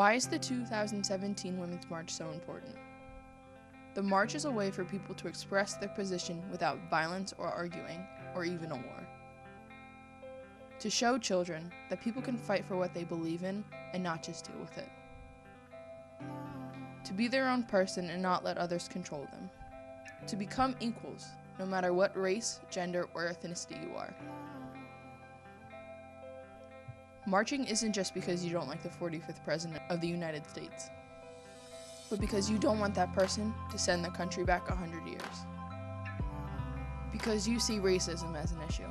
Why is the 2017 Women's March so important? The march is a way for people to express their position without violence or arguing, or even a war. To show children that people can fight for what they believe in and not just deal with it. To be their own person and not let others control them. To become equals, no matter what race, gender, or ethnicity you are. Marching isn't just because you don't like the 45th President of the United States, but because you don't want that person to send the country back 100 years. Because you see racism as an issue,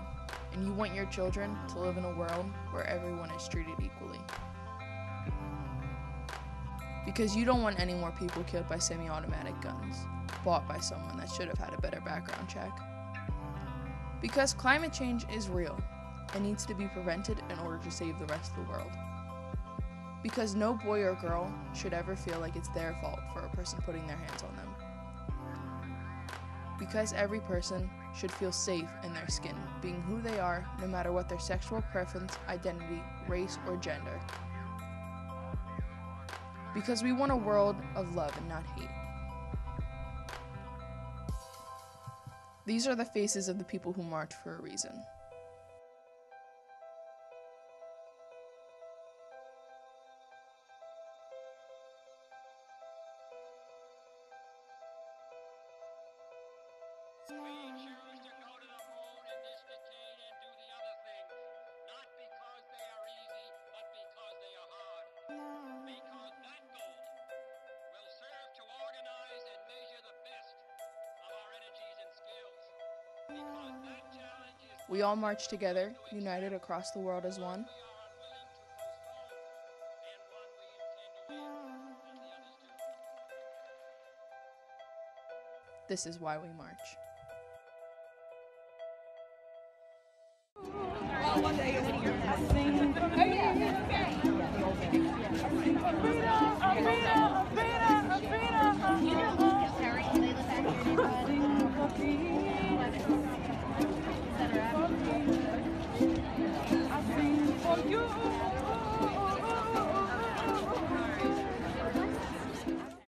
and you want your children to live in a world where everyone is treated equally. Because you don't want any more people killed by semi automatic guns, bought by someone that should have had a better background check. Because climate change is real and needs to be prevented in order to save the rest of the world. Because no boy or girl should ever feel like it's their fault for a person putting their hands on them. Because every person should feel safe in their skin, being who they are, no matter what their sexual preference, identity, race, or gender. Because we want a world of love and not hate. These are the faces of the people who march for a reason. And all march together, united across the world as one. This is why we march. Freedom!